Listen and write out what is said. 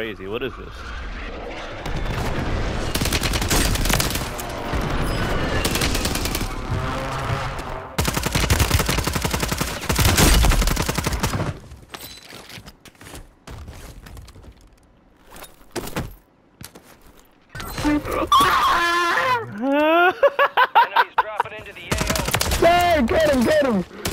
crazy. What is this? Enemies dropping into the AO. Hey, get him, get him!